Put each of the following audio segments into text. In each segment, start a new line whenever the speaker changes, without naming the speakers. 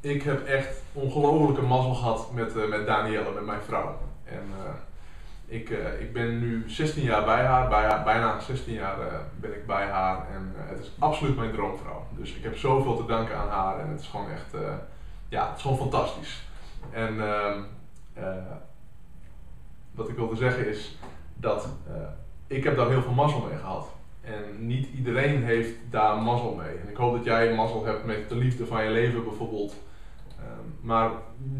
ik heb echt ongelofelijke mazzel gehad met, uh, met Danielle, met mijn vrouw. En uh, ik, uh, ik ben nu 16 jaar bij haar, bij haar bijna 16 jaar ben ik bij haar. En het is absoluut mijn droomvrouw. Dus ik heb zoveel te danken aan haar en het is gewoon echt, ja, het is gewoon fantastisch. En ehm, wat ik wilde zeggen is dat ik heb daar heel veel mazzel mee gehad. En niet iedereen heeft daar mazzel mee. En ik hoop dat jij mazzel hebt met de liefde van je leven bijvoorbeeld. Ehm, maar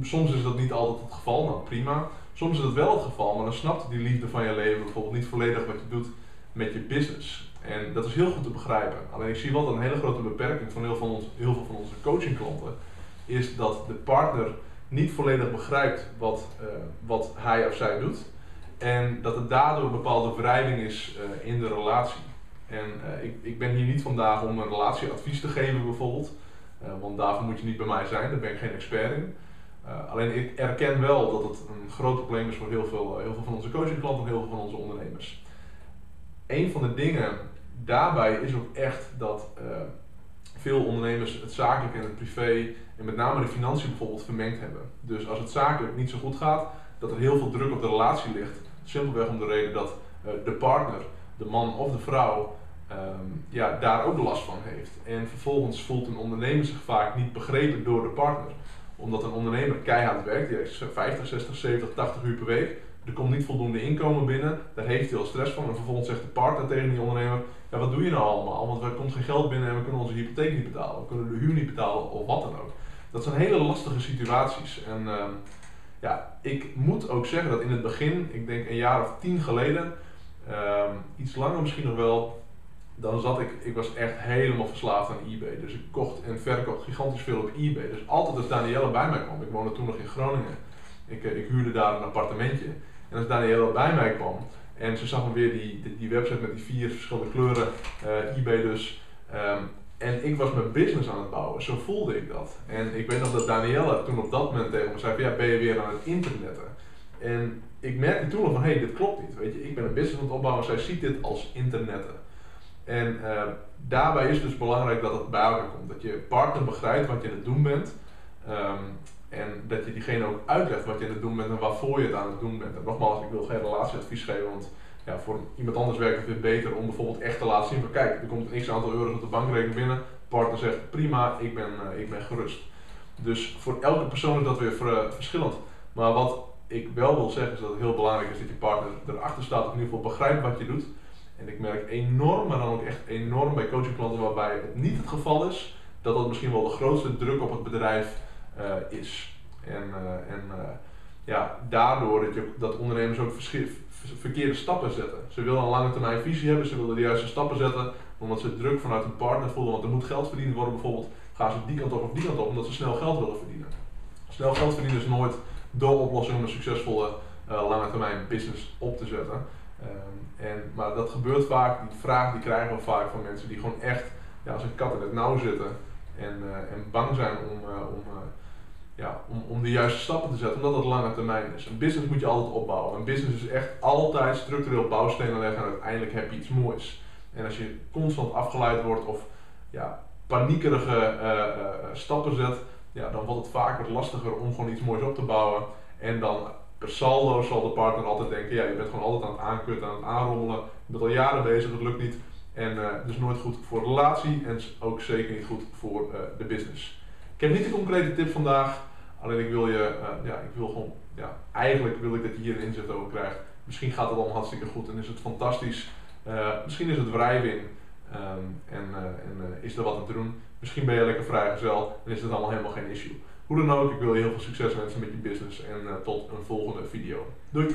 soms is dat niet altijd het geval, nou prima. Soms is het wel het geval, maar dan snapt die liefde van je leven bijvoorbeeld niet volledig wat je doet met je business. En dat is heel goed te begrijpen. Alleen ik zie wel dat een hele grote beperking van heel, van ons, heel veel van onze coachingklanten is dat de partner niet volledig begrijpt wat, uh, wat hij of zij doet. En dat er daardoor een bepaalde wrijving is uh, in de relatie. En uh, ik, ik ben hier niet vandaag om een relatieadvies te geven bijvoorbeeld. Uh, want daarvoor moet je niet bij mij zijn, daar ben ik geen expert in. Uh, alleen ik erken wel dat het een groot probleem is voor heel veel, heel veel van onze coachingklanten en heel veel van onze ondernemers. Een van de dingen daarbij is ook echt dat veel ondernemers het zakelijk en het privé en met name de financiën bijvoorbeeld vermengd hebben. Dus als het zakelijk niet zo goed gaat, dat er heel veel druk op de relatie ligt. Simpelweg om de reden dat de partner, de man of de vrouw, um, ja, daar ook last van heeft. En vervolgens voelt een ondernemer zich vaak niet begrepen door de partner. Omdat een ondernemer keihard werkt, die heeft 50, 60, 70, 80 uur per week. Er komt niet voldoende inkomen binnen, daar heeft hij al stress van. En vervolgens zegt de partner tegen die ondernemer: Ja, wat doe je nou allemaal? Want er komt geen geld binnen en we kunnen onze hypotheek niet betalen. We kunnen de huur niet betalen of wat dan ook. Dat zijn hele lastige situaties. En uh, ja, ik moet ook zeggen dat in het begin, ik denk een jaar of tien geleden, uh, iets langer misschien nog wel, dan zat ik, ik was echt helemaal verslaafd aan eBay. Dus ik kocht en verkocht gigantisch veel op eBay. Dus altijd als Danielle bij mij kwam, ik woonde toen nog in Groningen, ik, eh, ik huurde daar een appartementje. En als Danielle bij mij kwam en ze zag me weer die, die, website met die vier verschillende kleuren, uh, eBay dus. Um, en ik was mijn business aan het bouwen, zo voelde ik dat. En ik weet nog dat Danielle toen op dat moment tegen me zei ja, ben je weer aan het internetten? En ik merkte toen nog van hé, hey, dit klopt niet. Weet je, ik ben een business aan het opbouwen, zij ziet dit als internetten. En uh, daarbij is dus belangrijk dat het bij elkaar komt. Dat je partner begrijpt wat je aan het doen bent. Um, en dat je diegene ook uitlegt wat je aan het doen bent en waarvoor je het aan het doen bent. En nogmaals, ik wil geen relatieadvies geven, want ja, voor iemand anders werkt het weer beter om bijvoorbeeld echt te laten zien van kijk, er komt een x aantal euro's op de bankrekening binnen. Partner zegt prima, ik ben, uh, ik ben gerust. Dus voor elke persoon is dat weer ver, verschillend. Maar wat ik wel wil zeggen is dat het heel belangrijk is dat je partner erachter staat, of in ieder geval begrijpt wat je doet. En ik merk enorm, maar dan ook echt enorm bij coachingklanten waarbij het niet het geval is, dat dat misschien wel de grootste druk op het bedrijf uh, is. En, uh, en uh, ja, daardoor dat, je, dat ondernemers ook verkeerde stappen zetten. Ze willen een lange termijn visie hebben, ze willen de juiste stappen zetten, omdat ze druk vanuit een partner voelen, want er moet geld verdiend worden bijvoorbeeld. Gaan ze die kant op of die kant op, omdat ze snel geld willen verdienen. Snel geld verdienen is nooit de oplossing om een succesvolle lange termijn business op te zetten. Um, en, maar dat gebeurt vaak, die vraag die krijgen we vaak van mensen die gewoon echt ja, als een kat in het nauw zitten en, uh, en bang zijn om, uh, om, uh, ja, om, om de juiste stappen te zetten, omdat het lange termijn is. Een business moet je altijd opbouwen. Een business is echt altijd structureel bouwstenen leggen en uiteindelijk heb je iets moois. En als je constant afgeleid wordt of ja, paniekerige stappen zet, ja, dan wordt het vaak wat lastiger om gewoon iets moois op te bouwen. En dan per saldo zal de partner altijd denken, ja, je bent gewoon altijd aan het aankutten, aan het aanrommelen. Je bent al jaren bezig, het lukt niet. En uh, dus nooit goed voor de relatie en ook zeker niet goed voor uh, de business. Ik heb niet de concrete tip vandaag, alleen ik wil je, uh, ja, ik wil gewoon, ja, eigenlijk wil ik dat je hier een inzicht over krijgt. Misschien gaat het allemaal hartstikke goed en is het fantastisch. misschien is het wrijving um, en, en is er wat aan te doen. Misschien ben je lekker vrijgezel en is het allemaal helemaal geen issue. Hoe dan ook, ik wil je heel veel succes wensen met je business en uh, tot een volgende video. Doei!